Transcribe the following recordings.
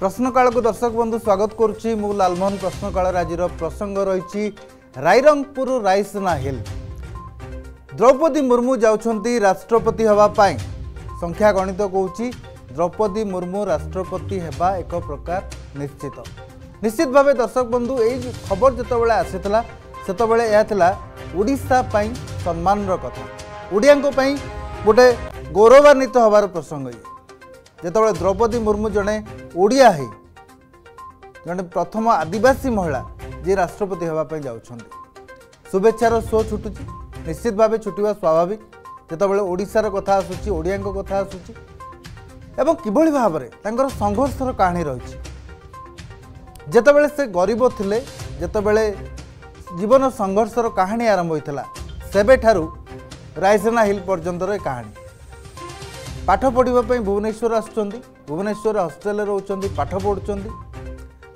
ପ୍ରଶ୍ନକାଳକୁ ଦର୍ଶକ ବନ୍ଧୁ ସ୍ୱାଗତ କରୁଛି। ମୁଁ ଲାଲମୋହନ ପ୍ରଶ୍ନକାଳରେ ଆଜିର ପ୍ରସଙ୍ଗ ରହିଛି ରାଇରଙ୍ଗପୁର ରାଇସନା ହିଲ୍। ଦ୍ରୌପଦୀ ମୁର୍ମୁ ଯାଉଛନ୍ତି ରାଷ୍ଟ୍ରପତି ହେବା ପାଇଁ। ସଂଖ୍ୟା ଗଣିତ କହୁଛି ଦ୍ରୌପଦୀ ମୁର୍ମୁ ରାଷ୍ଟ୍ରପତି ହେବା ଏକ ପ୍ରକାର ନିଶ୍ଚିତ। ନିଶ୍ଚିତ ଭାବେ ଦର୍ଶକ ବନ୍ଧୁ ଏଇ ଯୋଉ ଖବର ଯେତେବେଳେ ଆସିଥିଲା ସେତେବେଳେ ଏହା ଥିଲା ଓଡ଼ିଶା ପାଇଁ ସମ୍ମାନର କଥା। ଓଡ଼ିଆଙ୍କ ପାଇଁ ଗୋଟେ ଗୌରବାନ୍ୱିତ ହେବାର ପ୍ରସଙ୍ଗ ଇଏ। ଯେତେବେଳେ ଦ୍ରୌପଦୀ ମୁର୍ମୁ ଜଣେ ଓଡ଼ିଆ ହେଇ ଜଣେ ପ୍ରଥମ ଆଦିବାସୀ ମହିଳା ଯିଏ ରାଷ୍ଟ୍ରପତି ହେବା ପାଇଁ ଯାଉଛନ୍ତି ଶୁଭେଚ୍ଛାର ଶୋ ଛୁଟୁଛି ନିଶ୍ଚିତ ଭାବେ ଛୁଟିବା ସ୍ୱାଭାବିକ। ଯେତେବେଳେ ଓଡ଼ିଶାର କଥା ଆସୁଛି ଓଡ଼ିଆଙ୍କ କଥା ଆସୁଛି ଏବଂ କିଭଳି ଭାବରେ ତାଙ୍କର ସଂଘର୍ଷର କାହାଣୀ ରହିଛି। ଯେତେବେଳେ ସେ ଗରିବ ଥିଲେ ଯେତେବେଳେ ଜୀବନ ସଂଘର୍ଷର କାହାଣୀ ଆରମ୍ଭ ହୋଇଥିଲା ସେବେଠାରୁ ରାଇସେନା ହିଲ୍ ପର୍ଯ୍ୟନ୍ତର ଏ କାହାଣୀ। ପାଠ ପଢ଼ିବା ପାଇଁ ଭୁବନେଶ୍ୱର ଆସୁଛନ୍ତି ଭୁବନେଶ୍ୱର ହଷ୍ଟେଲରେ ରହୁଛନ୍ତି ପାଠ ପଢ଼ୁଛନ୍ତି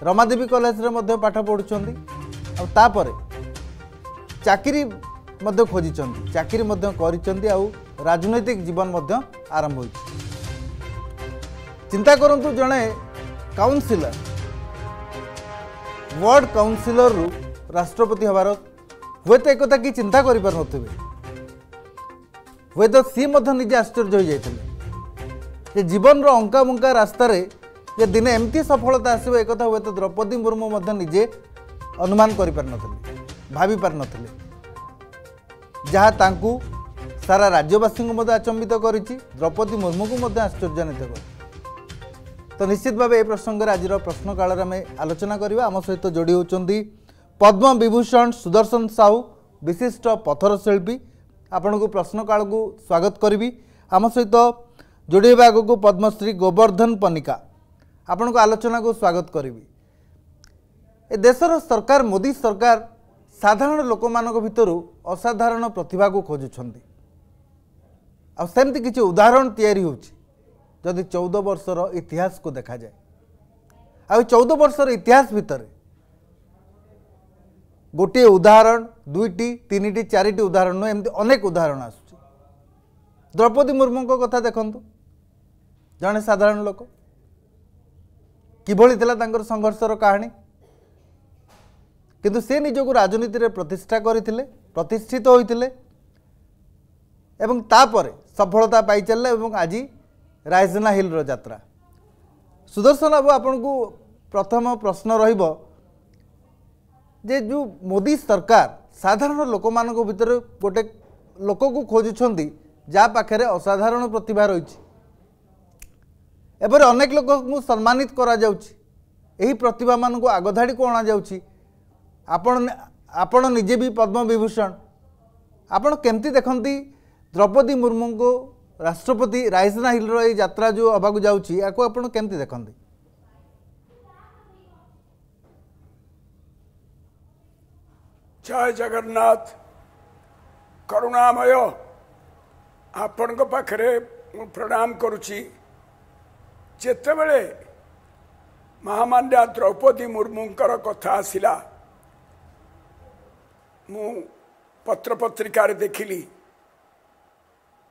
ରମାଦେବୀ କଲେଜରେ ମଧ୍ୟ ପାଠ ପଢ଼ୁଛନ୍ତି ଆଉ ତାପରେ ଚାକିରି ମଧ୍ୟ ଖୋଜିଛନ୍ତି ଚାକିରି ମଧ୍ୟ କରିଛନ୍ତି ଆଉ ରାଜନୈତିକ ଜୀବନ ମଧ୍ୟ ଆରମ୍ଭ ହୋଇଛି ଚିନ୍ତା କରନ୍ତୁ ଜଣେ କାଉନସିଲର ୱାର୍ଡ କାଉନସିଲରରୁ ରାଷ୍ଟ୍ରପତି ହେବାର ହୁଏତ ଏକଥା କି ଚିନ୍ତା କରିପାରୁନଥିବେ। ହୁଏତ ସିଏ ମଧ୍ୟ ନିଜେ ଆଶ୍ଚର୍ଯ୍ୟ ହୋଇଯାଇଥିଲେ। ଯେ ଜୀବନର ଅଙ୍କା ବଙ୍କା ରାସ୍ତାରେ ଯେ ଦିନେ ଏମିତି ସଫଳତା ଆସିବ ଏକଥା ହୁଏତ ଦ୍ରୌପଦୀ ମୁର୍ମୁ ମଧ୍ୟ ନିଜେ ଅନୁମାନ କରିପାରିନଥିଲେ ଭାବିପାରିନଥିଲେ। ଯାହା ତାଙ୍କୁ ସାରା ରାଜ୍ୟବାସୀଙ୍କୁ ମଧ୍ୟ ଆଚମ୍ବିତ କରିଛି ଦ୍ରୌପଦୀ ମୁର୍ମୁଙ୍କୁ ମଧ୍ୟ ଆଶ୍ଚର୍ଯ୍ୟାନ୍ୱିତ କରିଛି। ତ ନିଶ୍ଚିତ ଭାବେ ଏ ପ୍ରସଙ୍ଗରେ ଆଜିର ପ୍ରଶ୍ନକାଳରେ ଆମେ ଆଲୋଚନା କରିବା। ଆମ ସହିତ ଯୋଡ଼ି ହେଉଛନ୍ତି ପଦ୍ମ ବିଭୂଷଣ ସୁଦର୍ଶନ ସାହୁ ବିଶିଷ୍ଟ ପଥର ଶିଳ୍ପୀ। ଆପଣଙ୍କୁ ପ୍ରଶ୍ନକାଳକୁ ସ୍ୱାଗତ କରିବି। ଆମ ସହିତ ଯୋଡ଼ି ହେବା ଆଗକୁ ପଦ୍ମଶ୍ରୀ ଗୋବର୍ଦ୍ଧନ ପନିକା। ଆପଣଙ୍କ ଆଲୋଚନାକୁ ସ୍ୱାଗତ କରିବି। ଏ ଦେଶର ସରକାର ମୋଦି ସରକାର ସାଧାରଣ ଲୋକମାନଙ୍କ ଭିତରୁ ଅସାଧାରଣ ପ୍ରତିଭାକୁ ଖୋଜୁଛନ୍ତି। ଆଉ ସେମିତି କିଛି ଉଦାହରଣ ତିଆରି ହେଉଛି ଯଦି ଚଉଦ ବର୍ଷର ଇତିହାସକୁ ଦେଖାଯାଏ। ଆଉ ଏ ଚଉଦ ବର୍ଷର ଇତିହାସ ଭିତରେ ଗୋଟିଏ ଉଦାହରଣ ଦୁଇଟି ତିନିଟି ଚାରିଟି ଉଦାହରଣ ନୁହେଁ ଏମିତି ଅନେକ ଉଦାହରଣ ଆସୁଛି। ଦ୍ରୌପଦୀ ମୁର୍ମୁଙ୍କ କଥା ଦେଖନ୍ତୁ। ଜଣେ ସାଧାରଣ ଲୋକ। କିଭଳି ଥିଲା ତାଙ୍କର ସଂଘର୍ଷର କାହାଣୀ? କିନ୍ତୁ ସେ ନିଜକୁ ରାଜନୀତିରେ ପ୍ରତିଷ୍ଠା କରିଥିଲେ ପ୍ରତିଷ୍ଠିତ ହୋଇଥିଲେ ଏବଂ ତାପରେ ସଫଳତା ପାଇଚାଲିଲେ ଏବଂ ଆଜି ରାଇସନା ହିଲ୍ର ଯାତ୍ରା। ସୁଦର୍ଶନ ବାବୁ ଆପଣଙ୍କୁ ପ୍ରଥମ ପ୍ରଶ୍ନ ରହିବ ଯେ ଯେଉଁ ମୋଦି ସରକାର ସାଧାରଣ ଲୋକମାନଙ୍କ ଭିତରେ ଗୋଟେ ଲୋକକୁ ଖୋଜୁଛନ୍ତି ଯାହା ପାଖରେ ଅସାଧାରଣ ପ୍ରତିଭା ରହିଛି। ଏପରି ଅନେକ ଲୋକଙ୍କୁ ସମ୍ମାନିତ କରାଯାଉଛି। ଏହି ପ୍ରତିଭାମାନଙ୍କୁ ଆଗଧାଡ଼ିକୁ ଅଣାଯାଉଛି? ଆପଣ ଆପଣ ନିଜେ ବି ପଦ୍ମ ବିଭୂଷଣ ଆପଣ କେମିତି ଦେଖନ୍ତି ଦ୍ରୌପଦୀ ମୁର୍ମୁଙ୍କୁ ରାଷ୍ଟ୍ରପତି ରାଇସନା ହିଲ୍ର ଏଇ ଯାତ୍ରା ଯେଉଁ ହେବାକୁ ଯାଉଛି ୟାକୁ ଆପଣ କେମିତି ଦେଖନ୍ତି? ଜୟ ଜଗନ୍ନାଥ। କରୁଣାମୟ। ଆପଣଙ୍କ ପାଖରେ ମୁଁ ପ୍ରଣାମ କରୁଛି। ଯେତେବେଳେ ମହାମାନ୍ୟା ଦ୍ରୌପଦୀ ମୁର୍ମୁଙ୍କର କଥା ଆସିଲା ମୁଁ ପତ୍ରପତ୍ରିକାରେ ଦେଖିଲି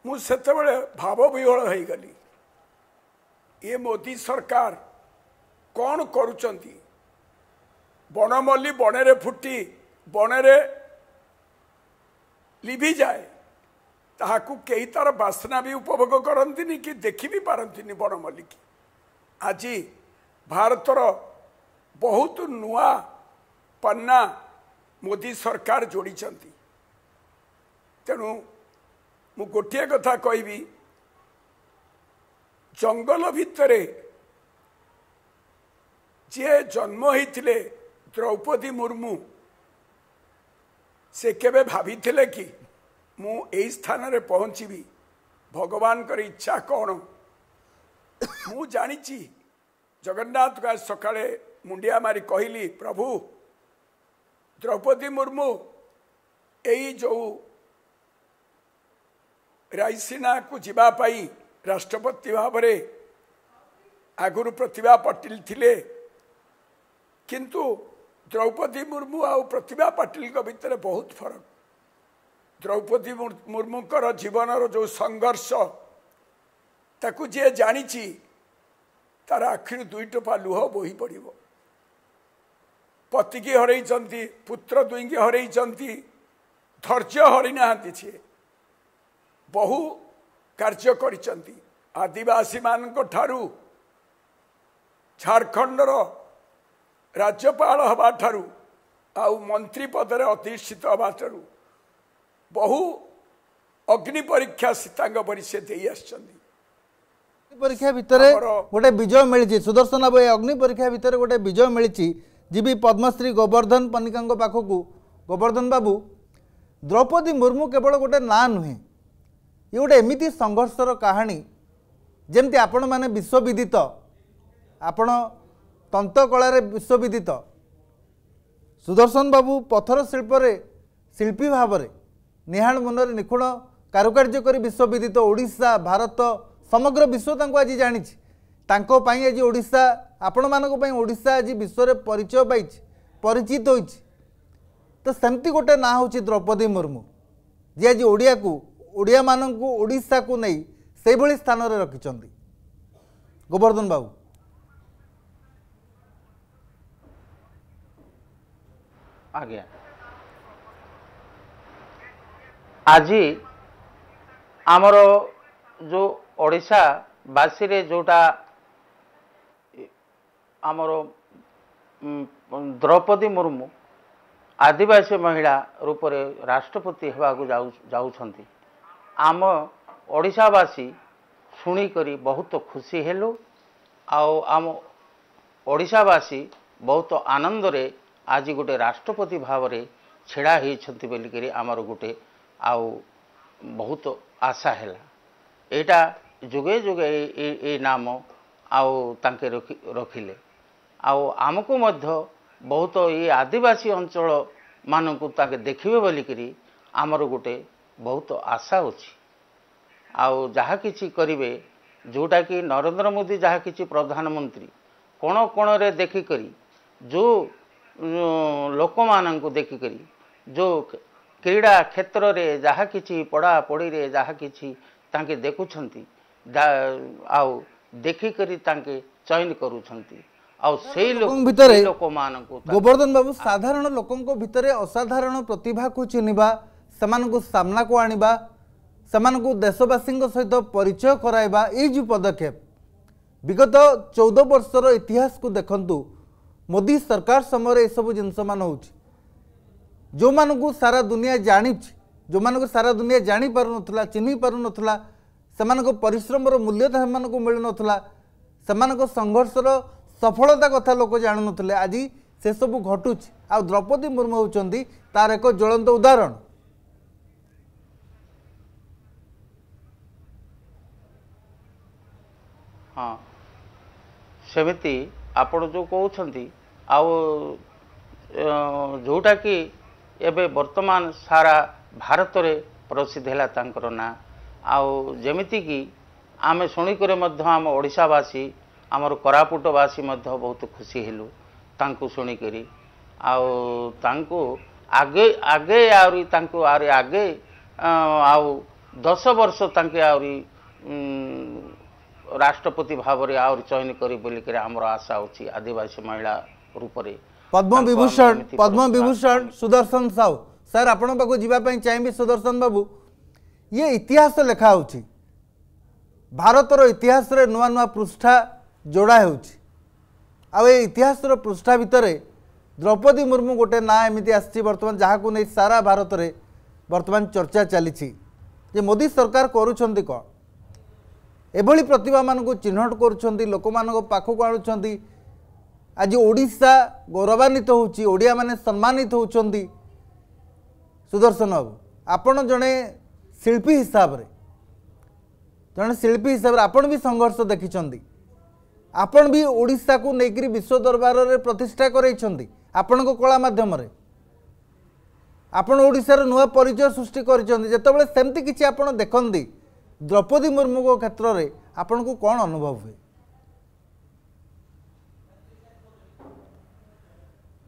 ମୁଁ ସେତେବେଳେ ଭାବବିହଳ ହୋଇଗଲି। ଇଏ ମୋଦି ସରକାର କ'ଣ କରୁଛନ୍ତି ବଣମଲ୍ଲି ବଣରେ ଫୁଟି ବଣରେ ଲିଭିଯାଏ ତାହାକୁ କେହି ତାର ବାସ୍ନା ବି ଉପଭୋଗ କରନ୍ତିନି କି ଦେଖି ବି ପାରନ୍ତିନି ବଣମଲ୍ଲିକି। ଆଜି ଭାରତର ବହୁତ ନୂଆ ପନ୍ନା ମୋଦି ସରକାର ଯୋଡ଼ିଛନ୍ତି। ତେଣୁ ମୁଁ ଗୋଟିଏ କଥା କହିବି ଜଙ୍ଗଲ ଭିତରେ ଯିଏ ଜନ୍ମ ହେଇଥିଲେ ଦ୍ରୌପଦୀ ମୁର୍ମୁ ସେ କେବେ ଭାବିଥିଲେ କି ମୁଁ ଏଇ ସ୍ଥାନରେ ପହଞ୍ଚିବି? ଭଗବାନଙ୍କର ଇଚ୍ଛା କ'ଣ? ମୁଁ ଜାଣିଛି ଜଗନ୍ନାଥ ସକାଳେ ମୁଣ୍ଡିଆ ମାରି କହିଲି ପ୍ରଭୁ ଦ୍ରୌପଦୀ ମୁର୍ମୁ ଏଇ ଯେଉଁ ରାଇସିନାକୁ ଯିବା ପାଇଁ ରାଷ୍ଟ୍ରପତି ଭାବରେ ଆଗରୁ ପ୍ରତିଭା ପାଟିଲ ଥିଲେ କିନ୍ତୁ ଦ୍ରୌପଦୀ ମୁର୍ମୁ ଆଉ ପ୍ରତିଭା ପାଟିଲଙ୍କ ଭିତରେ ବହୁତ ଫରକ। ଦ୍ରୌପଦୀ ମୁର୍ମୁଙ୍କର ଜୀବନର ଯେଉଁ ସଂଘର୍ଷ ତାକୁ ଯିଏ ଜାଣିଛି ତାର ଆଖିରୁ ଦୁଇ ଟୋପା ଲୁହ ବୋହି ପଡ଼ିବ। ପତିକି ହରେଇଛନ୍ତି ପୁତ୍ର ଦୁଇଙ୍କି ହରେଇଛନ୍ତି ଧୈର୍ଯ୍ୟ ହରିନାହାନ୍ତି ସିଏ। ବହୁ କାର୍ଯ୍ୟ କରିଛନ୍ତି। ଆଦିବାସୀମାନଙ୍କ ଠାରୁ ଝାଡ଼ଖଣ୍ଡର ରାଜ୍ୟପାଳ ହେବା ଠାରୁ ଆଉ ମନ୍ତ୍ରୀ ପଦରେ ଅଧିଷ୍ଠିତ ହେବା ଠାରୁ ବହୁ ଅଗ୍ନି ପରୀକ୍ଷା ସୀତାଙ୍କ ପରି ସେ ଦେଇ ଆସିଛନ୍ତି। ପରୀକ୍ଷା ଭିତରେ ଗୋଟେ ବିଜୟ ମିଳିଛି। ସୁଦର୍ଶନ ବାବୁ ଏ ଅଗ୍ନି ପରୀକ୍ଷା ଭିତରେ ଗୋଟେ ବିଜୟ ମିଳିଛି। ଯିବି ପଦ୍ମଶ୍ରୀ ଗୋବର୍ଦ୍ଧନ ପନିକାଙ୍କ ପାଖକୁ। ଗୋବର୍ଦ୍ଧନ ବାବୁ ଦ୍ରୌପଦୀ ମୁର୍ମୁ କେବଳ ଗୋଟେ ନାଁ ନୁହେଁ ଇଏ ଗୋଟେ ଏମିତି ସଂଘର୍ଷର କାହାଣୀ। ଯେମିତି ଆପଣମାନେ ବିଶ୍ୱବିଦିତ ଆପଣ ତନ୍ତକଳାରେ ବିଶ୍ୱବିଦିତ। ସୁଦର୍ଶନ ବାବୁ ପଥର ଶିଳ୍ପରେ ଶିଳ୍ପୀ ଭାବରେ ନିହାଣ ମନରେ ନିଖୁଣ କାରୁକାର୍ଯ୍ୟ କରି ବିଶ୍ୱବିଦିତ ଓଡ଼ିଶା ଭାରତ ସମଗ୍ର ବିଶ୍ୱ ତାଙ୍କୁ ଆଜି ଜାଣିଛି। ତାଙ୍କ ପାଇଁ ଆଜି ଓଡ଼ିଶା ଆପଣମାନଙ୍କ ପାଇଁ ଓଡ଼ିଶା ଆଜି ବିଶ୍ୱରେ ପରିଚୟ ପାଇଛି ପରିଚିତ ହୋଇଛି। ତ ସେମିତି ଗୋଟେ ନାଁ ହେଉଛି ଦ୍ରୌପଦୀ ମୁର୍ମୁ ଯିଏ ଆଜି ଓଡ଼ିଆକୁ ଓଡ଼ିଆମାନଙ୍କୁ ଓଡ଼ିଶାକୁ ନେଇ ସେଇଭଳି ସ୍ଥାନରେ ରଖିଛନ୍ତି। ଗୋବର୍ଦ୍ଧନ ବାବୁ। ଆଜ୍ଞା। ଆଜି ଆମର ଯେଉଁ ଓଡ଼ିଶାବାସୀରେ ଯେଉଁଟା ଆମର ଦ୍ରୌପଦୀ ମୁର୍ମୁ ଆଦିବାସୀ ମହିଳା ରୂପରେ ରାଷ୍ଟ୍ରପତି ହେବାକୁ ଯାଉ ଯାଉଛନ୍ତି। ଆମ ଓଡ଼ିଶାବାସୀ ଶୁଣିକରି ବହୁତ ଖୁସି ହେଲୁ ଆଉ ଆମ ଓଡ଼ିଶାବାସୀ ବହୁତ ଆନନ୍ଦରେ ଆଜି ଗୋଟେ ରାଷ୍ଟ୍ରପତି ଭାବରେ ଛିଡ଼ା ହେଇଛନ୍ତି ବୋଲିକରି ଆମର ଗୋଟେ ଆଉ ବହୁତ ଆଶା ହେଲା। ଏଇଟା ଯୁଗେ ଯୁଗେ ଏଇ- ଏଇ ଏଇ ନାମ ଆଉ ତାଙ୍କେ ରଖି ରଖିଲେ ଆଉ ଆମକୁ ମଧ୍ୟ ବହୁତ ଏଇ ଆଦିବାସୀ ଅଞ୍ଚଳ ମାନଙ୍କୁ ତାଙ୍କେ ଦେଖିବେ ବୋଲିକରି ଆମର ଗୋଟେ ବହୁତ ଆଶା ଅଛି। ଆଉ ଯାହା କିଛି କରିବେ ଯେଉଁଟାକି ନରେନ୍ଦ୍ର ମୋଦି ଯାହା କିଛି ପ୍ରଧାନମନ୍ତ୍ରୀ କୋଣ କୋଣରେ ଦେଖିକରି ଯେଉଁ ଉଁ, ଲୋକମାନଙ୍କୁ ଦେଖିକରି ଯେଉଁ କ୍ରୀଡ଼ା କ୍ଷେତ୍ରରେ ଯାହା କିଛି ପଢ଼ାପଢ଼ିରେ ଯାହା କିଛି ତାଙ୍କେ ଦେଖୁଛନ୍ତି ଦା- ଆଉ ଦେଖିକରି ତାଙ୍କେ ଚୟନ କରୁଛନ୍ତି। ଆଉ ସେଇ ଲୋକ ଲୋକଙ୍କ ଭିତରେ ସେଇ ଲୋକମାନଙ୍କୁ ତାଙ୍କେ- ଗୋବର୍ଦ୍ଧନ ବାବୁ ସାଧାରଣ ଲୋକଙ୍କ ଭିତରେ ଅସାଧାରଣ ପ୍ରତିଭାକୁ ଚିହ୍ନିବା ସେମାନଙ୍କୁ ସାମ୍ନାକୁ ଆଣିବା ସେମାନଙ୍କୁ ଦେଶବାସୀଙ୍କ ସହିତ ପରିଚୟ କରାଇବା ଏଇ ଯେଉଁ ପଦକ୍ଷେପ। ବିଗତ ଚଉଦ ବର୍ଷର ଇତିହାସକୁ ଦେଖନ୍ତୁ ମୋଦି ସରକାର ସମୟରେ ଏସବୁ ଜିନିଷମାନ ହେଉଛି। ଯେଉଁମାନଙ୍କୁ ସାରା ଦୁନିଆ ଜାଣିଛି ଯେଉଁମାନଙ୍କୁ ସାରା ଦୁନିଆ ଜାଣିପାରୁନଥିଲା ଚିହ୍ନି ପାରୁନଥିଲା ସେମାନଙ୍କ ପରିଶ୍ରମର ମୂଲ୍ୟ ସେମାନଙ୍କୁ ମିଳୁନଥିଲା ସେମାନଙ୍କ ସଂଘର୍ଷର ସଫଳତା କଥା ଲୋକ ଜାଣୁନଥିଲେ। ଆଜି ସେସବୁ ଘଟୁଛି। ଆଉ ଦ୍ରୌପଦୀ ମୁର୍ମୁ ହେଉଛନ୍ତି ତାର ଏକ ଜ୍ୱଳନ୍ତ ଉଦାହରଣ। ହଁ ସେମିତି ଆପଣ ଯେଉଁ କହୁଛନ୍ତି ଆଉ ଯେଉଁଟାକି ଏବେ ବର୍ତ୍ତମାନ ସାରା ଭାରତରେ ପ୍ରସିଦ୍ଧ ହେଲା ତାଙ୍କର ନାଁ। ଆଉ ଯେମିତିକି ଆମେ ଶୁଣିକରି ମଧ୍ୟ ଆମ ଓଡ଼ିଶାବାସୀ ଆମର କୋରାପୁଟବାସୀ ମଧ୍ୟ ବହୁତ ଖୁସି ହେଲୁ ତାଙ୍କୁ ଶୁଣିକରି। ଆଉ ତାଙ୍କୁ ଆଗେ ଆଗେ ଆହୁରି ତାଙ୍କୁ ଆହୁରି ଆଗେ ଅ, ଆଉ ଦଶ ବର୍ଷ ତାଙ୍କେ ଆହୁରି ଉଁ, ରାଷ୍ଟ୍ରପତି ଭାବରେ ଆହୁରି ଚୟନ କରି ବୋଲିକରି ଆମର ଆଶା ଅଛି ଆଦିବାସୀ ମହିଳା ରୂପରେ। ପଦ୍ମ ତାଙ୍କୁ ଆମେ ବିଭୂଷଣ ଏମିତି ପଦ୍ମ ପୁରସ୍କାର- ବିଭୂଷଣ ସୁଦର୍ଶନ ସାହୁ। ସାର୍ ଆପଣଙ୍କ ପାଖକୁ ଯିବା ପାଇଁ ଚାହିଁବି ସୁଦର୍ଶନ ବାବୁ। ଇଏ ଇତିହାସ ଲେଖା ହେଉଛି। ଭାରତର ଇତିହାସରେ ନୂଆ ନୂଆ ପୃଷ୍ଠା ଯୋଡ଼ା ହେଉଛି। ଆଉ ଏ ଇତିହାସର ପୃଷ୍ଠା ଭିତରେ ଦ୍ରୌପଦୀ ମୁର୍ମୁ ଗୋଟେ ନାଁ ଏମିତି ଆସିଛି ବର୍ତ୍ତମାନ ଯାହାକୁ ନେଇ ସାରା ଭାରତରେ ବର୍ତ୍ତମାନ ଚର୍ଚ୍ଚା ଚାଲିଛି। ଯେ ମୋଦି ସରକାର କରୁଛନ୍ତି କ'ଣ? ଏଭଳି ପ୍ରତିଭାମାନଙ୍କୁ ଚିହ୍ନଟ କରୁଛନ୍ତି ଲୋକମାନଙ୍କ ପାଖକୁ ଆଣୁଛନ୍ତି। ଆଜି ଓଡ଼ିଶା ଗୌରବାନ୍ୱିତ ହେଉଛି ଓଡ଼ିଆମାନେ ସମ୍ମାନିତ ହେଉଛନ୍ତି। ସୁଦର୍ଶନ ବାବୁ। ଆପଣ ଜଣେ ଶିଳ୍ପୀ ହିସାବରେ ଜଣେ ଶିଳ୍ପୀ ହିସାବରେ ଆପଣ ବି ସଂଘର୍ଷ ଦେଖିଛନ୍ତି। ଆପଣ ବି ଓଡ଼ିଶାକୁ ନେଇକରି ବିଶ୍ୱ ଦରବାରରେ ପ୍ରତିଷ୍ଠା କରାଇଛନ୍ତି ଆପଣଙ୍କ କଳା ମାଧ୍ୟମରେ। ଆପଣ ଓଡ଼ିଶାର ନୂଆ ପରିଚୟ ସୃଷ୍ଟି କରିଛନ୍ତି। ଯେତେବେଳେ ସେମିତି କିଛି ଆପଣ ଦେଖନ୍ତି ଦ୍ରୌପଦୀ ମୁର୍ମୁଙ୍କ କ୍ଷେତ୍ରରେ ଆପଣଙ୍କୁ କ'ଣ ଅନୁଭବ ହୁଏ?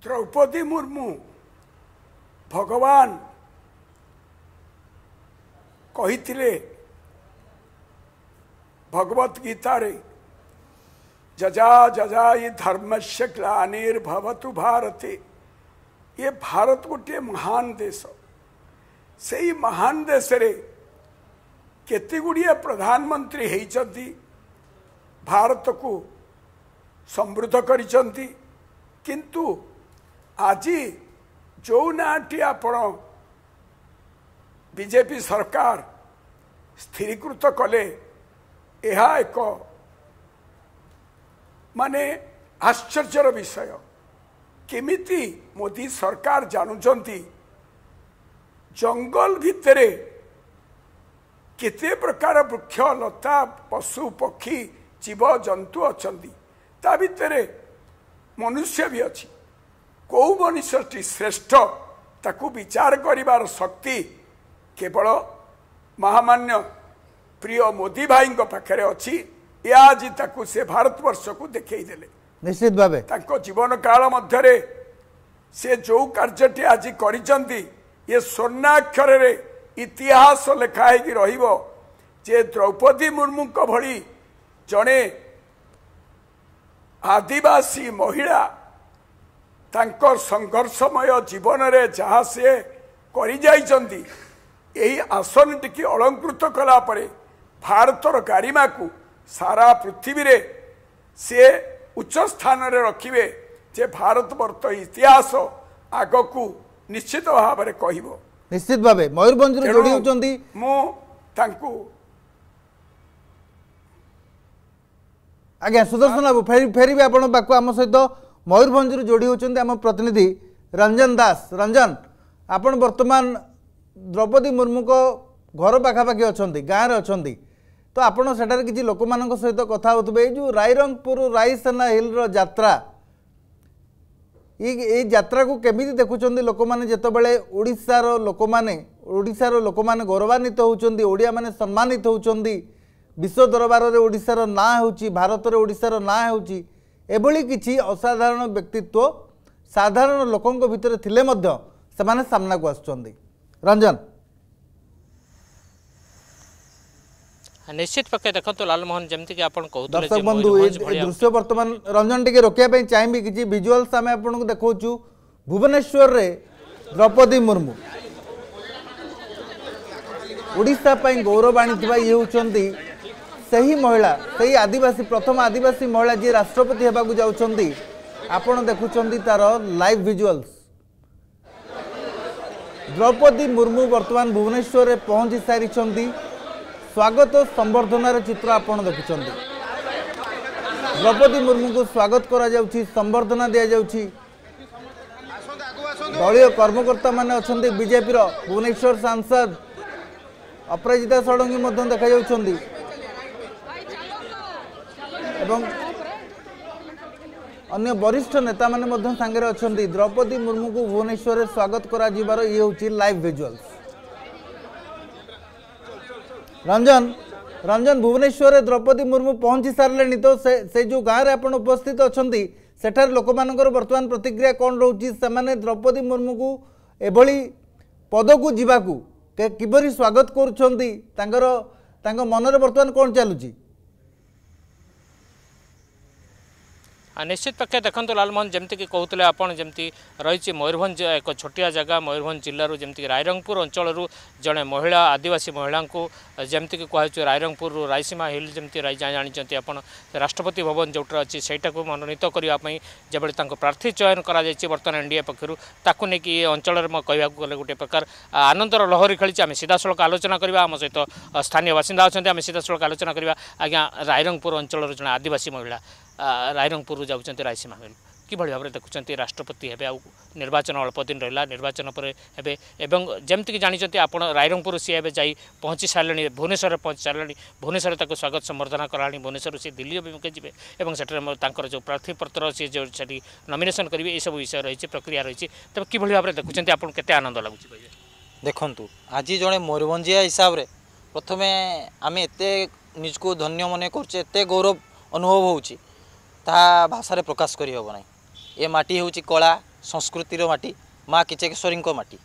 ଦ୍ରୌପଦୀ ମୁର୍ମୁ ଭଗବାନ କହିଥିଲେ ଭଗବତ ଗୀତାରେ ଯଜା ଯଜା ଇ ଧର୍ମସ୍ୟ ଗ୍ଲାନିର୍ଭବତୁ ଭାରତେ ଏ ଭାରତ ଗୋଟିଏ ମହାନ ଦେଶ ସେଇ ମହାନ ଦେଶରେ କେତେ ଗୁଡ଼ିଏ ପ୍ରଧାନମନ୍ତ୍ରୀ ହେଇଛନ୍ତି ଭାରତକୁ ସମୃଦ୍ଧ କରିଛନ୍ତି କିନ୍ତୁ ଆଜି ଯେଉଁ ନାଁଟି ଆପଣ ବିଜେପି ସରକାର ସ୍ଥିରୀକୃତ କଲେ ଏହା ଏକ ମାନେ ଆଶ୍ଚର୍ଯ୍ୟର ବିଷୟ। କେମିତି ମୋଦି ସରକାର ଜାଣୁଛନ୍ତି ଜଙ୍ଗଲ ଭିତରେ କେତେ ପ୍ରକାର ବୃକ୍ଷ ଲତା ପଶୁ ପକ୍ଷୀ ଜୀବଜନ୍ତୁ ଅଛନ୍ତି ତା ଭିତରେ ମନୁଷ୍ୟ ବି ଅଛି। କେଉଁ ମନୁଷ୍ୟଟି ଶ୍ରେଷ୍ଠ ତାକୁ ବିଚାର କରିବାର ଶକ୍ତି କେବଳ ମହାମାନ୍ୟ ପ୍ରିୟ ମୋଦି ଭାଇଙ୍କ ପାଖରେ ଅଛି ଏହା ଆଜି ତାକୁ ସେ ଭାରତବର୍ଷକୁ ଦେଖେଇ ଦେଲେ ନିଶ୍ଚିତ ଭାବେ। ତାଙ୍କ ଜୀବନ କାଳ ମଧ୍ୟରେ ସେ ଯେଉଁ କାର୍ଯ୍ୟଟି ଆଜି କରିଛନ୍ତି ଇଏ ସ୍ୱର୍ଣ୍ଣାକ୍ଷରରେ ଇତିହାସ ଲେଖା ହେଇକି ରହିବ ଯେ ଦ୍ରୌପଦୀ ମୁର୍ମୁଙ୍କ ଭଳି ଜଣେ ଆଦିବାସୀ ମହିଳା ତାଙ୍କ ସଂଘର୍ଷମୟ ଜୀବନରେ ଯାହା ସେ କରିଯାଇଛନ୍ତି ଏହି ଆସନଟିକି ଅଳଙ୍କୃତ କଲା ପରେ ଭାରତର ଗାରିମାକୁ ସାରା ପୃଥିବୀରେ ସେ ଉଚ୍ଚ ସ୍ଥାନରେ ରଖିବେ ଯେ ଭାରତବର୍ଷ ଇତିହାସ ଆଗକୁ ନିଶ୍ଚିତ ଭାବରେ କହିବ। ନିଶ୍ଚିତ ଭାବେ। ମୟୂରଭଞ୍ଜରୁ ଯୋଡ଼ି ହେଉଛନ୍ତି ମୁଁ ତାଙ୍କୁ ଆଜ୍ଞା ସୁଦର୍ଶନ ବାବୁ ଫେରି ଫେରିବେ ଆପଣଙ୍କ ପାଖକୁ ଆମ ସହିତ। ମୟୂରଭଞ୍ଜରୁ ଯୋଡ଼ି ହେଉଛନ୍ତି ଆମ ପ୍ରତିନିଧି ରଞ୍ଜନ ଦାସ। ରଞ୍ଜନ ଆପଣ ବର୍ତ୍ତମାନ ଦ୍ରୌପଦୀ ମୁର୍ମୁଙ୍କ ଘର ପାଖାପାଖି ଅଛନ୍ତି ଗାଁରେ ଅଛନ୍ତି। ତ ଆପଣ ସେଠାରେ କିଛି ଲୋକମାନଙ୍କ ସହିତ କଥା ହେଉଥିବେ ଏଇ ଯେଉଁ ରାଇରଙ୍ଗପୁର ରାଇସେନା ହିଲ୍ର ଯାତ୍ରା ଏଇ ଯାତ୍ରାକୁ କେମିତି ଦେଖୁଛନ୍ତି ଲୋକମାନେ ଯେତେବେଳେ ଓଡ଼ିଶାର ଲୋକମାନେ ଓଡ଼ିଶାର ଲୋକମାନେ ଗୌରବାନ୍ୱିତ ହେଉଛନ୍ତି ଓଡ଼ିଆମାନେ ସମ୍ମାନିତ ହେଉଛନ୍ତି ବିଶ୍ୱ ଦରବାରରେ ଓଡ଼ିଶାର ନାଁ ହେଉଛି ଭାରତରେ ଓଡ଼ିଶାର ନାଁ ହେଉଛି ଏଭଳି କିଛି ଅସାଧାରଣ ବ୍ୟକ୍ତିତ୍ୱ ସାଧାରଣ ଲୋକଙ୍କ ଭିତରେ ଥିଲେ ମଧ୍ୟ ସେମାନେ ସାମ୍ନାକୁ ଆସୁଛନ୍ତି। ରଞ୍ଜନ ନିଶ୍ଚିତ ପକ୍ଷେ ଦେଖନ୍ତୁ ଲାଲମୋହନ ଯେମିତିକି ଆପଣ କହୁଥିଲେ ଦର୍ଶକ ଯେ ବନ୍ଧୁ ଏ ମୟୂରଭଞ୍ଜ ଏ ଭଳିଆ ଦୃଶ୍ୟ ବର୍ତ୍ତମାନ ରଞ୍ଜନ ଟିକେ ରୋକିବା ପାଇଁ ଚାହିଁବି କିଛି ଭିଜୁଆଲ୍ସ ଆମେ ଆପଣଙ୍କୁ ଦେଖାଉଛୁ ଭୁବନେଶ୍ୱରରେ ଦ୍ରୌପଦୀ ମୁର୍ମୁ ଓଡ଼ିଶା ପାଇଁ ଗୌରବ ଆଣିଥିବା ଇଏ ହେଉଛନ୍ତି ସେହି ମହିଳା ସେହି ଆଦିବାସୀ ପ୍ରଥମ ଆଦିବାସୀ ମହିଳା ଯିଏ ରାଷ୍ଟ୍ରପତି ହେବାକୁ ଯାଉଛନ୍ତି ଆପଣ ଦେଖୁଛନ୍ତି ତାର ଲାଇଭ୍ ଭିଜୁଆଲ୍ସ দ্রৌপদী মুর্মু বর্তমান ভুবনেশ্বরে পৌঁছি সারিছেন স্বাগত সম্বর্ধনার চিত্র আপনার দেখুম দ্রৌপদী মুর্মুকে স্বাগত করা যাচ্ছে সম্বর্ধনা দিয়া যাচ্ছে দলীয় কর্মকর্তা মানে অনেক বিজেপির ভুবনেশ্বর সাংসদ অপরাজিতা ষড়ঙ্গী দেখা যাচ্ছেন এবং अन्य वरिष्ठ नेता मैंने सांगे अच्छा द्रौपदी मुर्मू को भुवनेश्वर में स्वागत कर ये लाइव भिजुआल रंजन रंजन भुवनेश्वर द्रौपदी मुर्मू पहुँची सारे तो से, से जो गाँव में आपस्थित अच्छा सेठार लोक मान बर्तमान प्रतिक्रिया कौन रोचे से द्रौपदी मुर्मू को एभली पद को जावाक किपर स्वागत कर मनरे बर्तमान कौन चलुची নিশ্চিত পক্ষে দেখুন লালমোহন যেমি কৌলে আপনার যেমি রয়েছে ময়ূরভঞ্জ এক ছোটিয়া জায়গা ময়ূরভঞ্জ জেলার যেমি রায়রঙ্গপুর অঞ্চলর জনে মহিলা আদিবাসী মহিলা যেমি কুহছে রায়রঙ্গপুর রাইসীমা হিল যেমি জাঁচান আপনার রাষ্ট্রপতি ভবন যেটা অনেক সেইটা মনোনীত করা যেভাবে তাঁর প্রার্থী চয়ন করা যাই বর্তমানে এনডিএ পক্ষর তাকে নিয়ে এ অঞ্চলের কহবাক গেলে গোটে প্রকার আনন্দর লহরী খেলছে আমি সিধাসলখ আলোচনা করা আমার সহ স্থানীয় বাসিন্দা অনেক আমি সিধাসলখ আলোচনা করা আজ্ঞা রায়রঙ্গপুর অঞ্চলের জন আদিবাসী মহিলা ରାଇରଙ୍ଗପୁରରୁ ଯାଉଛନ୍ତି ରାଇସୀମା ହିଲ୍ କିଭଳି ଭାବରେ ଦେଖୁଛନ୍ତି ରାଷ୍ଟ୍ରପତି ହେବେ ଆଉ ନିର୍ବାଚନ ଅଳ୍ପ ଦିନ ରହିଲା ନିର୍ବାଚନ ପରେ ହେବେ ଏବଂ ଯେମିତିକି ଜାଣିଛନ୍ତି ଆପଣ ରାଇରଙ୍ଗପୁର ସିଏ ଏବେ ଯାଇ ପହଞ୍ଚି ସାରିଲେଣି ଭୁବନେଶ୍ୱରରେ ପହଞ୍ଚି ସାରିଲେଣି ଭୁବନେଶ୍ୱରରେ ତାକୁ ସ୍ୱାଗତ ସମ୍ବର୍ଦ୍ଧନା କରାଣି ଭୁବନେଶ୍ୱରରୁ ସେ ଦିଲ୍ଲୀ ଅଭିମୁଖେ ଯିବେ ଏବଂ ସେଠାରେ ମ- ତାଙ୍କର ଯେଉଁ ପ୍ରାର୍ଥୀପତ୍ର ସିଏ ଯେଉଁ ସେଠି ନମିନେସନ୍ କରିବେ ଏସବୁ ବିଷୟ ରହିଛି ପ୍ରକ୍ରିୟା ରହିଛି ତେବେ କିଭଳି ଭାବରେ ଦେଖୁଛନ୍ତି ଆପଣଙ୍କୁ କେତେ ଆନନ୍ଦ ଲାଗୁଛି କହିବେ ଦେଖନ୍ତୁ ଆଜି ଜଣେ ମୟୂରଭଞ୍ଜିଆ ହିସାବରେ ପ୍ରଥମେ ଆମେ ଏତେ ନିଜକୁ ଧନ୍ୟ ମନେ କରୁଛେ ଏତେ ଗୌରବ ଅନୁଭବ ହେଉଛି ତାହା ଭାଷାରେ ପ୍ରକାଶ କରିହେବ ନାହିଁ। ଏ ମାଟି ହେଉଛି କଳା ସଂସ୍କୃତିର ମାଟି ମା କିଚକେଶ୍ୱରୀଙ୍କ ମାଟି।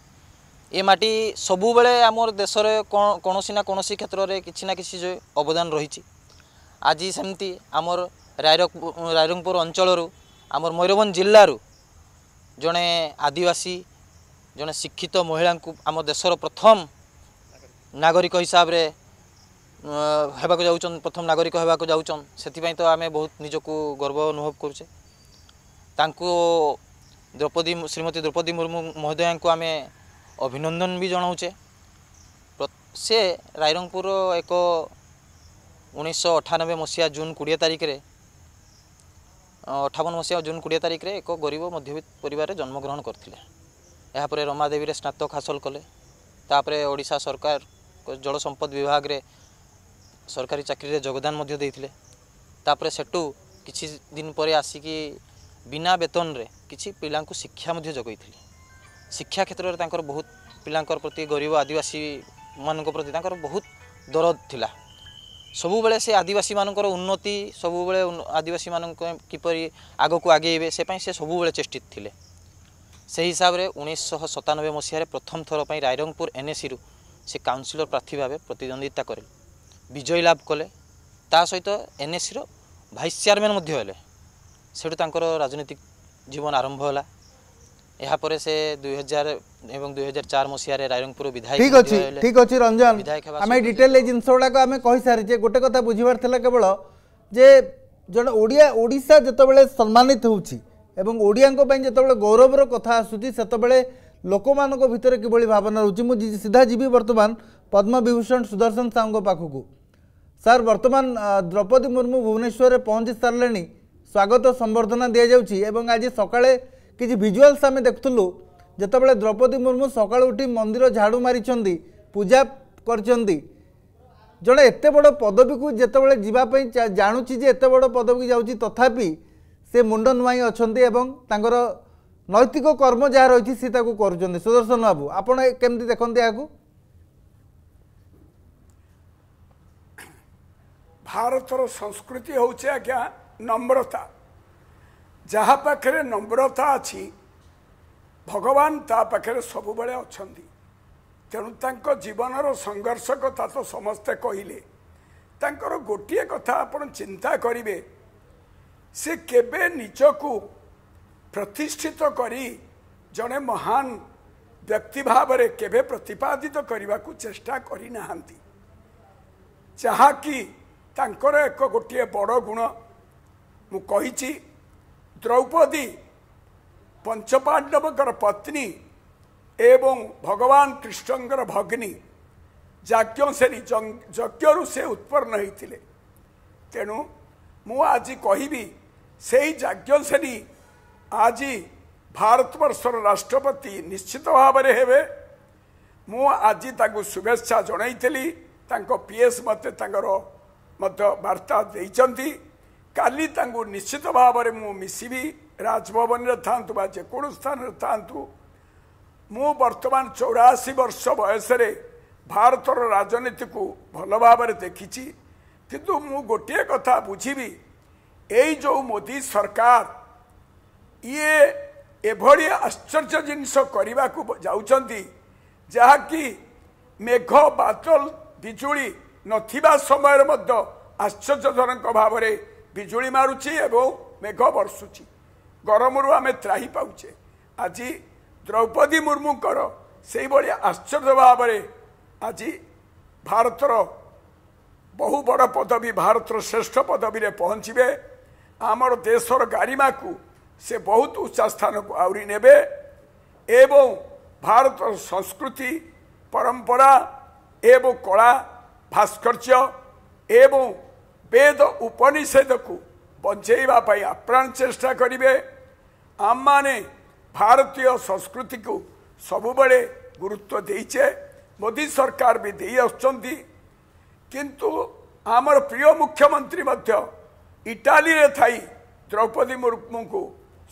ଏ ମାଟି ସବୁବେଳେ ଆମର ଦେଶରେ କଣ- କୌଣସି ନା କୌଣସି କ୍ଷେତ୍ରରେ କିଛି ନା କିଛି ଯେ ଅବଦାନ ରହିଛି। ଆଜି ସେମିତି ଆମର ରାଇରଙ୍ଗ ରାଇରଙ୍ଗପୁର ଅଞ୍ଚଳରୁ ଆମର ମୟୂରଭଞ୍ଜ ଜିଲ୍ଲାରୁ ଜଣେ ଆଦିବାସୀ ଜଣେ ଶିକ୍ଷିତ ମହିଳାଙ୍କୁ ଆମ ଦେଶର ପ୍ରଥମ ନାଗରିକ ହିସାବରେ ଅ, ହେବାକୁ ଯାଉଛନ୍ ପ୍ରଥମ ନାଗରିକ ହେବାକୁ ଯାଉଛନ୍ ସେଥିପାଇଁ ତ ଆମେ ବହୁତ ନିଜକୁ ଗର୍ବ ଅନୁଭବ କରୁଛେ। ତାଙ୍କୁ ଦ୍ରୌପଦୀ ଶ୍ରୀମତୀ ଦ୍ରୌପଦୀ ମୁର୍ମୁ ମହୋଦୟାଙ୍କୁ ଆମେ ଅଭିନନ୍ଦନ ବି ଜଣାଉଛେ। ପ୍ର- ସେ ରାଇରଙ୍ଗପୁର ଏକ ଉଣେଇଶହ ଅଠାନବେ ମସିହା ଜୁନ୍ କୋଡ଼ିଏ ତାରିଖରେ ଅ, ଅଠାବନ ମସିହା ଜୁନ୍ କୋଡ଼ିଏ ତାରିଖରେ ଏକ ଗରିବ ମଧ୍ୟବିତ୍ତ ପରିବାରରେ ଜନ୍ମଗ୍ରହଣ କରିଥିଲେ। ଏହାପରେ ରମାଦେବୀରେ ସ୍ନାତକ ହାସଲ କଲେ। ତାପରେ ଓଡ଼ିଶା ସରକାର ଜଳ ସମ୍ପଦ ବିଭାଗରେ ସରକାରୀ ଚାକିରିରେ ଯୋଗଦାନ ମଧ୍ୟ ଦେଇଥିଲେ। ତାପରେ ସେଠୁ କିଛି ଦିନ ପରେ ଆସିକି ବିନା ବେତନରେ କିଛି ପିଲାଙ୍କୁ ଶିକ୍ଷା ମଧ୍ୟ ଯୋଗାଇଥିଲେ। ଶିକ୍ଷା କ୍ଷେତ୍ରରେ ତାଙ୍କର ବହୁତ ପିଲାଙ୍କର ପ୍ରତି ଗରିବ ଆଦିବାସୀମାନଙ୍କ ପ୍ରତି ତାଙ୍କର ବହୁତ ଦରଦ ଥିଲା। ସବୁବେଳେ ସେ ଆଦିବାସୀମାନଙ୍କର ଉନ୍ନତି ସବୁବେଳେ ଉନ୍ନ- ଆଦିବାସୀମାନଙ୍କ କିପରି ଆଗକୁ ଆଗେଇବେ ସେ ପାଇଁ ସେ ସବୁବେଳେ ଚେଷ୍ଟିତ ଥିଲେ। ସେହି ହିସାବରେ ଉଣେଇଶହ ସତାନବେ ମସିହାରେ ପ୍ରଥମ ଥର ପାଇଁ ରାଇରଙ୍ଗପୁର ଏନ୍ଏସିରୁ ସେ କାଉନସିଲର ପ୍ରାର୍ଥୀ ଭାବେ ପ୍ରତିଦ୍ୱନ୍ଦିତା କରିଲେ। ବିଜୟ ଲାଭ କଲେ ତା ସହିତ ଏନ୍ଏସିର ଭାଇସ୍ ଚେୟାରମ୍ୟାନ୍ ମଧ୍ୟ ହେଲେ ସେଠୁ ତାଙ୍କର ରାଜନୈତିକ ଜୀବନ ଆରମ୍ଭ ହେଲା ଏହାପରେ ସେ ଦୁଇ ହଜାର ଏବଂ ଦୁଇ ହଜାର ଚାରି ମସିହାରେ ରାଇରଙ୍ଗପୁର ବିଧାୟକ ଠିକ୍ ଅଛି ଠିକ୍ ଅଛି ରଞ୍ଜନ। ଆମେ ଡିଟେଲ ଏ ଜିନିଷ ଗୁଡ଼ାକ ଆମେ କହିସାରିଛେ। ଗୋଟେ କଥା ବୁଝିବାର ଥିଲା କେବଳ ଯେ ଜଣେ ଓଡ଼ିଆ ଓଡ଼ିଶା ଯେତେବେଳେ ସମ୍ମାନିତ ହେଉଛି ଏବଂ ଓଡ଼ିଆଙ୍କ ପାଇଁ ଯେତେବେଳେ ଗୌରବର କଥା ଆସୁଛି ସେତେବେଳେ ଲୋକମାନଙ୍କ ଭିତରେ କିଭଳି ଭାବନା ରହୁଛି ମୁଁ ସିଧା ଯିବି ବର୍ତ୍ତମାନ ପଦ୍ମବିଭୂଷଣ ସୁଦର୍ଶନ ସାହୁଙ୍କ ପାଖକୁ। ସାର୍ ବର୍ତ୍ତମାନ ଆ, ଦ୍ରୌପଦୀ ମୁର୍ମୁ ଭୁବନେଶ୍ୱରରେ ପହଞ୍ଚି ସାରିଲେଣି ସ୍ୱାଗତ ସମ୍ବର୍ଦ୍ଧନା ଦିଆଯାଉଛି ଏବଂ ଆଜି ସକାଳେ କିଛି ଭିଜୁଆଲ୍ସ ଆମେ ଦେଖୁଥିଲୁ। ଯେତେବେଳେ ଦ୍ରୌପଦୀ ମୁର୍ମୁ ସକାଳୁ ଉଠି ମନ୍ଦିର ଝାଡ଼ୁ ମାରିଛନ୍ତି ପୂଜା କରିଛନ୍ତି ଜଣେ ଏତେ ବଡ଼ ପଦବୀକୁ ଯେତେବେଳେ ଯିବା ପାଇଁ ଚା- ଜାଣୁଛି ଯେ ଏତେ ବଡ଼ ପଦବୀକୁ ଯାଉଛି ତଥାପି ସେ ମୁଣ୍ଡ ନୁଆଇଁ ଅଛନ୍ତି ଏବଂ ତାଙ୍କର ନୈତିକ କର୍ମ ଯାହା ରହିଛି ସେ ତାକୁ କରୁଛନ୍ତି। ସୁଦର୍ଶନ ବାବୁ ଆପଣ ଏ- କେମିତି ଦେଖନ୍ତି ଏହାକୁ? ଭାରତର ସଂସ୍କୃତି ହେଉଛି ଆଜ୍ଞା ନମ୍ରତା। ଯାହା ପାଖରେ ନମ୍ରତା ଅଛି ଭଗବାନ ତା ପାଖରେ ସବୁବେଳେ ଅଛନ୍ତି। ତେଣୁ ତାଙ୍କ ଜୀବନର ସଂଘର୍ଷ କଥା ତ ସମସ୍ତେ କହିଲେ। ତାଙ୍କର ଗୋଟିଏ କଥା ଆପଣ ଚିନ୍ତା କରିବେ ସେ କେବେ ନିଜକୁ ପ୍ରତିଷ୍ଠିତ କରି ଜଣେ ମହାନ ବ୍ୟକ୍ତି ଭାବରେ କେବେ ପ୍ରତିପାଦିତ କରିବାକୁ ଚେଷ୍ଟା କରିନାହାନ୍ତି। ଯାହାକି ତାଙ୍କର ଏକ ଗୋଟିଏ ବଡ଼ ଗୁଣ। ମୁଁ କହିଛି ଦ୍ରୌପଦୀ ପଞ୍ଚପାଣ୍ଡବଙ୍କର ପତ୍ନୀ ଏବଂ ଭଗବାନ କୃଷ୍ଣଙ୍କର ଭଗ୍ନୀ ଯାଜ୍ଞସେନୀ ଯଂ- ଯଜ୍ଞରୁ ସେ ଉତ୍ପନ୍ନ ହୋଇଥିଲେ। ତେଣୁ ମୁଁ ଆଜି କହିବି ସେଇ ଯାଜ୍ଞସେନୀ ଆଜି ଭାରତବର୍ଷର ରାଷ୍ଟ୍ରପତି ନିଶ୍ଚିତ ଭାବରେ ହେବେ। ମୁଁ ଆଜି ତାଙ୍କୁ ଶୁଭେଚ୍ଛା ଜଣାଇଥିଲି। ତାଙ୍କ ପି ଏସ୍ ମୋତେ ତାଙ୍କର ମଧ୍ୟ ବାର୍ତ୍ତା ଦେଇଛନ୍ତି। କାଲି ତାଙ୍କୁ ନିଶ୍ଚିତ ଭାବରେ ମୁଁ ମିଶିବି ରାଜଭବନରେ ଥାନ୍ତୁ ବା ଯେକୌଣସି ସ୍ଥାନରେ ଥାନ୍ତୁ ମୁଁ ବର୍ତ୍ତମାନ ଚଉରାଅଶୀ ବର୍ଷ ବୟସରେ ଭାରତର ରାଜନୀତିକୁ ଭଲ ଭାବରେ ଦେଖିଛି। କିନ୍ତୁ ମୁଁ ଗୋଟିଏ କଥା ବୁଝିବି ଏଇ ଯେଉଁ ମୋଦି ସରକାର ଇଏ ଏଭଳି ଆଶ୍ଚର୍ଯ୍ୟ ଜିନିଷ କରିବାକୁ ଯାଉଛନ୍ତି ଯାହାକି ମେଘ ବାଦଲ ବିଜୁଳି ନଥିବା ସମୟରେ ମଧ୍ୟ ଆଶ୍ଚର୍ଯ୍ୟଜନକ ଭାବରେ ବିଜୁଳି ମାରୁଛି ଏବଂ ମେଘ ବର୍ଷୁଛି। ଗରମରୁ ଆମେ ତ୍ରାହି ପାଉଛେ। ଆଜି ଦ୍ରୌପଦୀ ମୁର୍ମୁଙ୍କର ସେଇଭଳି ଆଶ୍ଚର୍ଯ୍ୟ ଭାବରେ ଆଜି ଭାରତର ବହୁ ବଡ଼ ପଦବୀ ଭାରତର ଶ୍ରେଷ୍ଠ ପଦବୀରେ ପହଞ୍ଚିବେ। ଆମର ଦେଶର ଗାରିମାକୁ ସେ ବହୁତ ଉଚ୍ଚା ସ୍ଥାନକୁ ଆହୁରି ନେବେ ଏବଂ ଭାରତର ସଂସ୍କୃତି ପରମ୍ପରା ଏବଂ କଳା ଭାସ୍କର୍ଯ୍ୟ ଏବଂ ବେଦ ଉପନିଷେଦକୁ ବଞ୍ଚେଇବା ପାଇଁ ଆପ୍ରାଣ ଚେଷ୍ଟା କରିବେ ଆମମାନେ ଭାରତୀୟ ସଂସ୍କୃତିକୁ ସବୁବେଳେ ଗୁରୁତ୍ୱ ଦେଇଛେ ମୋଦି ସରକାର ବି ଦେଇ ଆସୁଛନ୍ତି କିନ୍ତୁ ଆମର ପ୍ରିୟ ମୁଖ୍ୟମନ୍ତ୍ରୀ ମଧ୍ୟ ଇଟାଲୀରେ ଥାଇ ଦ୍ରୌପଦୀ ମୁର୍ମୁଙ୍କୁ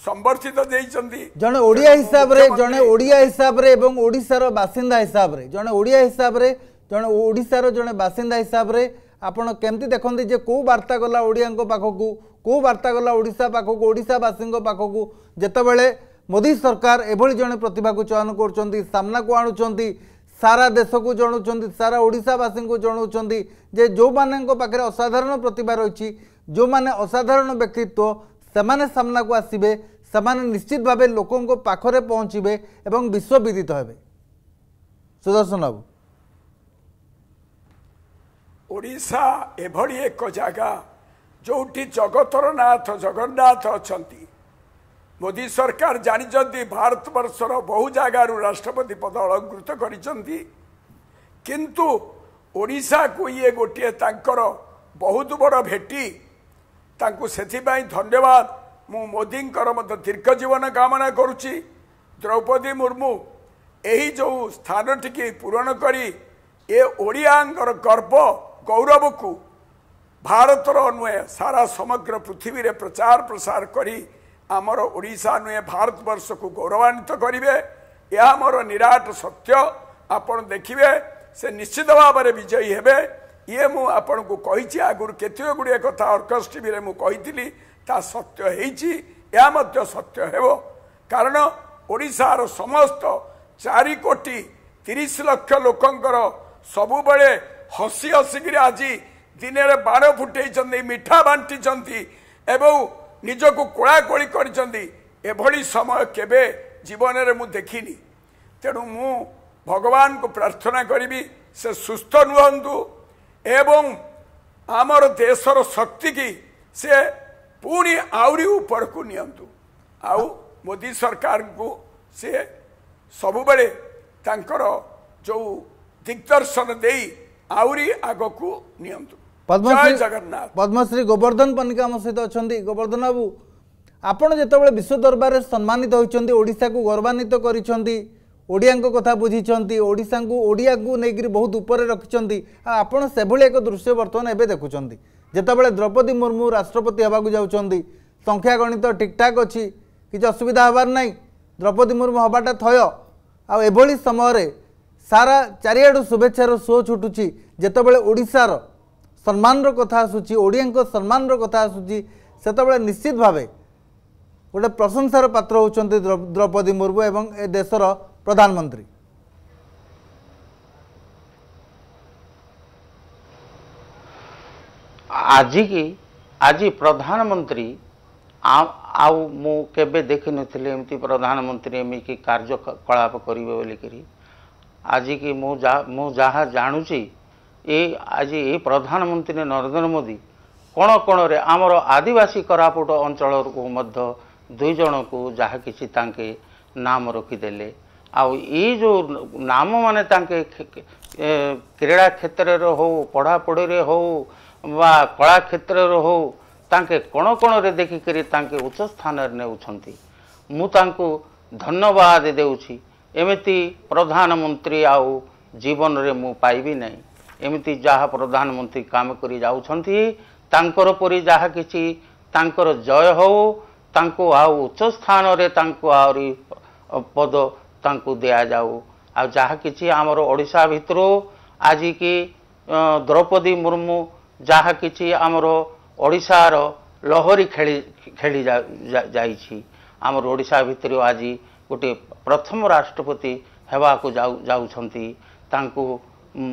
ସମ୍ବର୍ଦ୍ଧିତ ଦେଇଛନ୍ତି ଜଣେ ଓଡ଼ିଆ ହିସାବରେ ଜଣେ ଓଡ଼ିଆ ହିସାବରେ ଏବଂ ଓଡ଼ିଶାର ବାସିନ୍ଦା ହିସାବରେ ଜଣେ ଓଡ଼ିଆ ହିସାବରେ ଜଣେ ଓଡ଼ିଶାର ଜଣେ ବାସିନ୍ଦା ହିସାବରେ ଆପଣ କେମିତି ଦେଖନ୍ତି ଯେ କେଉଁ ବାର୍ତ୍ତା ଗଲା ଓଡ଼ିଆଙ୍କ ପାଖକୁ କେଉଁ ବାର୍ତ୍ତା ଗଲା ଓଡ଼ିଶା ପାଖକୁ ଓଡ଼ିଶାବାସୀଙ୍କ ପାଖକୁ ଯେତେବେଳେ ମୋଦି ସରକାର ଏଭଳି ଜଣେ ପ୍ରତିଭାକୁ ଚୟନ କରୁଛନ୍ତି ସାମ୍ନାକୁ ଆଣୁଛନ୍ତି ସାରା ଦେଶକୁ ଜଣାଉଛନ୍ତି ସାରା ଓଡ଼ିଶାବାସୀଙ୍କୁ ଜଣାଉଛନ୍ତି ଯେ ଯେଉଁମାନଙ୍କ ପାଖରେ ଅସାଧାରଣ ପ୍ରତିଭା ରହିଛି ଯେଉଁମାନେ ଅସାଧାରଣ ବ୍ୟକ୍ତିତ୍ୱ ସେମାନେ ସାମ୍ନାକୁ ଆସିବେ ସେମାନେ ନିଶ୍ଚିତ ଭାବେ ଲୋକଙ୍କ ପାଖରେ ପହଞ୍ଚିବେ ଏବଂ ବିଶ୍ୱବିଦିତ ହେବେ ସୁଦର୍ଶନ ବାବୁ ଓଡ଼ିଶା ଏଭଳି ଏକ ଜାଗା ଯୋଉଠି ଜଗତର ନାଥ ଜଗନ୍ନାଥ ଅଛନ୍ତି। ମୋଦି ସରକାର ଜାଣିଛନ୍ତି ଭାରତବର୍ଷର ବହୁ ଜାଗାରୁ ରାଷ୍ଟ୍ରପତି ପଦ ଅଳଙ୍କୃତ କରିଛନ୍ତି। କିନ୍ତୁ ଓଡ଼ିଶାକୁ ଇଏ ଗୋଟିଏ ତାଙ୍କର ବହୁତ ବଡ଼ ଭେଟି। ତାଙ୍କୁ ସେଥିପାଇଁ ଧନ୍ୟବାଦ। ମୁଁ ମୋଦିଙ୍କର ମଧ୍ୟ ଦୀର୍ଘ ଜୀବନ କାମନା କରୁଛି। ଦ୍ରୌପଦୀ ମୁର୍ମୁ ଏହି ଯେଉଁ ସ୍ଥାନଟିକି ପୂରଣ କରି ଏ ଓଡ଼ିଆଙ୍କର ଗର୍ବ ଗୌରବକୁ ଭାରତର ନୁହେଁ ସାରା ସମଗ୍ର ପୃଥିବୀରେ ପ୍ରଚାର ପ୍ରସାର କରି ଆମର ଓଡ଼ିଶା ନୁହେଁ ଭାରତବର୍ଷକୁ ଗୌରବାନ୍ୱିତ କରିବେ। ଏହା ମୋର ନିରାଟ ସତ୍ୟ। ଆପଣ ଦେଖିବେ ସେ ନିଶ୍ଚିତ ଭାବରେ ବିଜୟୀ ହେବେ। ଇଏ ମୁଁ ଆପଣଙ୍କୁ କହିଛି ଆଗରୁ କେତେ ଗୁଡ଼ିଏ କଥା ଅର୍କସ୍ ଟିଭିରେ ମୁଁ କହିଥିଲି ତାହା ସତ୍ୟ ହେଇଛି ଏହା ମଧ୍ୟ ସତ୍ୟ ହେବ। କାରଣ ଓଡ଼ିଶାର ସମସ୍ତ ଚାରି କୋଟି ତିରିଶ ଲକ୍ଷ ଲୋକଙ୍କର ସବୁବେଳେ ହସି ହସିକିରି ଆଜି ଦିନରେ ବାଣ ଫୁଟେଇଛନ୍ତି ମିଠା ବାଣ୍ଟିଛନ୍ତି ଏବଂ ନିଜକୁ କୋଳାକୋଳି କରିଛନ୍ତି। ଏଭଳି ସମୟ କେବେ ଜୀବନରେ ମୁଁ ଦେଖିନି। ତେଣୁ ମୁଁ ଭଗବାନଙ୍କୁ ପ୍ରାର୍ଥନା କରିବି ସେ ସୁସ୍ଥ ରୁହନ୍ତୁ ଏବଂ ଆମର ଦେଶର ଶକ୍ତିକି ସେ ପୁଣି ଆହୁରି ଉପରକୁ ନିଅନ୍ତୁ। ଆଉ ମୋଦି ସରକାରଙ୍କୁ ସେ ସବୁବେଳେ ତାଙ୍କର ଯେଉଁ ଦିଗ୍ଦର୍ଶନ ଦେଇ ଆହୁରି ଆଗକୁ ନିଅନ୍ତୁ। ପଦ୍ମଶ୍ରୀ ଜଗନ୍ନାଥ। ପଦ୍ମଶ୍ରୀ ଗୋବର୍ଦ୍ଧନ ପନିକା ଆମ ସହିତ ଅଛନ୍ତି। ଗୋବର୍ଦ୍ଧନ ବାବୁ ଆପଣ ଯେତେବେଳେ ବିଶ୍ୱ ଦରବାରରେ ସମ୍ମାନିତ ହୋଇଛନ୍ତି ଓଡ଼ିଶାକୁ ଗୌରବାନ୍ୱିତ କରିଛନ୍ତି ଓଡ଼ିଆଙ୍କ କଥା ବୁଝିଛନ୍ତି ଓଡ଼ିଶାଙ୍କୁ ଓଡ଼ିଆକୁ ନେଇକରି ବହୁତ ଉପରେ ରଖିଛନ୍ତି ଆଉ ଆପଣ ସେଭଳି ଏକ ଦୃଶ୍ୟ ବର୍ତ୍ତମାନ ଏବେ ଦେଖୁଛନ୍ତି। ଯେତେବେଳେ ଦ୍ରୌପଦୀ ମୁର୍ମୁ ରାଷ୍ଟ୍ରପତି ହେବାକୁ ଯାଉଛନ୍ତି ସଂଖ୍ୟା ଗଣିତ ଠିକ୍ଠାକ୍ ଅଛି କିଛି ଅସୁବିଧା ହେବାର ନାହିଁ ଦ୍ରୌପଦୀ ମୁର୍ମୁ ହେବାଟା ଥୟ। ଆଉ ଏଭଳି ସମୟରେ ସାରା ଚାରିଆଡ଼ୁ ଶୁଭେଚ୍ଛାର ସୁଅ ଛୁଟୁଛି। ଯେତେବେଳେ ଓଡ଼ିଶାର ସମ୍ମାନର କଥା ଆସୁଛି ଓଡ଼ିଆଙ୍କ ସମ୍ମାନର କଥା ଆସୁଛି ସେତେବେଳେ ନିଶ୍ଚିତ ଭାବେ ଗୋଟେ ପ୍ରଶଂସାର ପାତ୍ର ହେଉଛନ୍ତି ଦ୍ରୌ- ଦ୍ରୌପଦୀ ମୁର୍ମୁ ଏବଂ ଏ ଦେଶର ପ୍ରଧାନମନ୍ତ୍ରୀ। ଆଜିକି ଆଜି ପ୍ରଧାନମନ୍ତ୍ରୀ ଆଉ ମୁଁ କେବେ ଦେଖିନଥିଲି ଏମିତି ପ୍ରଧାନମନ୍ତ୍ରୀ ଏମିତି କାର୍ଯ୍ୟକଳାପ କରିବେ ବୋଲିକିରି। ଆଜିକି ମୁଁ ଯାହା ମୁଁ ଯାହା ଜାଣୁଛି ଏ ଆଜି ଏ ପ୍ରଧାନମନ୍ତ୍ରୀ ନରେନ୍ଦ୍ର ମୋଦି କ'ଣ କ'ଣରେ ଆମର ଆଦିବାସୀ କୋରାପୁଟ ଅଞ୍ଚଳକୁ ମଧ୍ୟ ଦୁଇ ଜଣକୁ ଯାହା କିଛି ତାଙ୍କେ ନାମ ରଖିଦେଲେ ଆଉ ଏଇ ଯେଉଁ ନାମମାନେ ତାଙ୍କେ ଖେ- ଖେ- ଏ, କ୍ରୀଡ଼ା କ୍ଷେତ୍ରରେ ହଉ ପଢ଼ାପଢ଼ିରେ ହଉ ବା କଳା କ୍ଷେତ୍ରରେ ହଉ ତାଙ୍କେ କ'ଣ କ'ଣରେ ଦେଖିକରି ତାଙ୍କେ ଉଚ୍ଚ ସ୍ଥାନରେ ନେଉଛନ୍ତି ମୁଁ ତାଙ୍କୁ ଧନ୍ୟବାଦ ଦେଉଛି ଏମିତି ପ୍ରଧାନମନ୍ତ୍ରୀ ଆଉ ଜୀବନରେ ମୁଁ ପାଇବି ନାହିଁ। ଏମିତି ଯାହା ପ୍ରଧାନମନ୍ତ୍ରୀ କାମ କରି ଯାଉଛନ୍ତି ତାଙ୍କର ପରି ଯାହା କିଛି ତାଙ୍କର ଜୟ ହଉ ତାଙ୍କୁ ଆଉ ଉଚ୍ଚ ସ୍ଥାନରେ ତାଙ୍କୁ ଆହୁରି ପଦ ତାଙ୍କୁ ଦିଆଯାଉ। ଆଉ ଯାହା କିଛି ଆମର ଓଡ଼ିଶା ଭିତରୁ ଆଜିକି ଦ୍ରୌପଦୀ ମୁର୍ମୁ ଯାହା କିଛି ଆମର ଓଡ଼ିଶାର ଲହରୀ ଖେଳି ଖେଳି ଯାଇଛି ଆମର ଓଡ଼ିଶା ଭିତରୁ ଆଜି ଗୋଟିଏ ପ୍ରଥମ ରାଷ୍ଟ୍ରପତି ହେବାକୁ ଯାଉ ଯାଉଛନ୍ତି ତାଙ୍କୁ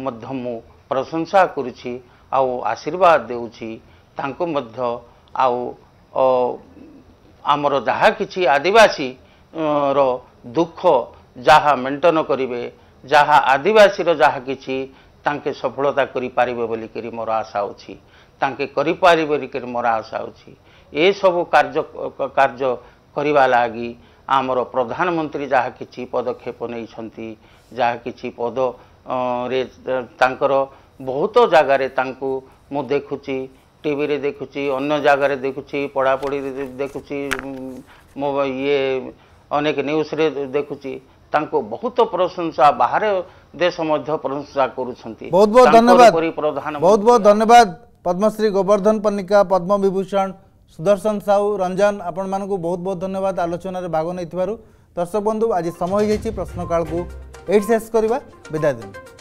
ମଧ୍ୟ ମୁଁ ପ୍ରଶଂସା କରୁଛି ଆଉ ଆଶୀର୍ବାଦ ଦେଉଛି ତାଙ୍କୁ ମଧ୍ୟ ଆଉ ଆମର ଯାହା କିଛି ଆଦିବାସୀ ଅ, ର ଦୁଃଖ ଯାହା ମେଣ୍ଟନ କରିବେ ଯାହା ଆଦିବାସୀର ଯାହା କିଛି ତାଙ୍କେ ସଫଳତା କରିପାରିବେ ବୋଲିକରି ମୋର ଆଶା ଅଛି ତାଙ୍କେ କରିପାରିବେ ବୋଲିକରି ମୋର ଆଶା ଅଛି ଏସବୁ କାର୍ଯ୍ୟ କାର୍ଯ୍ୟ କରିବା ଲାଗି ଆମର ପ୍ରଧାନମନ୍ତ୍ରୀ ଯାହା କିଛି ପଦକ୍ଷେପ ନେଇଛନ୍ତି ଯାହା କିଛି ପଦ ଅ, ରେ ତାଙ୍କର ବହୁତ ଜାଗାରେ ତାଙ୍କୁ ମୁଁ ଦେଖୁଛି ଟିଭିରେ ଦେଖୁଛି ଅନ୍ୟ ଜାଗାରେ ଦେଖୁଛି ପଢ଼ାପଢ଼ିରେ ଦେ- ଦେଖୁଛି ଉମ୍, ମୋ ଇଏ ଅନେକ ନ୍ୟୁଜ୍ରେ ଦେଖୁଛି ତାଙ୍କୁ ବହୁତ ପ୍ରଶଂସା ବାହାରେ ଦେଶ ମଧ୍ୟ ପ୍ରଶଂସା କରୁଛନ୍ତି। ବହୁତ ବହୁତ ତାଙ୍କର ଧନ୍ୟବାଦ। ପରି ପ୍ରଧାନମନ୍ତ୍ରୀ ବହୁତ ବହୁତ ଧନ୍ୟବାଦ। ପଦ୍ମଶ୍ରୀ ଗୋବର୍ଦ୍ଧନ ପନିକା ପଦ୍ମ ବିଭୂଷଣ ସୁଦର୍ଶନ ସାହୁ ରଞ୍ଜନ ଆପଣମାନଙ୍କୁ ବହୁତ ବହୁତ ଧନ୍ୟବାଦ ଆଲୋଚନାରେ ଭାଗ ନେଇଥିବାରୁ। ଦର୍ଶକ ବନ୍ଧୁ ଆଜି ସମୟ ହୋଇଯାଇଛି ପ୍ରଶ୍ନକାଳକୁ ଏଇଠି ଶେଷ କରିବା। ବିଦାୟ ଦିନ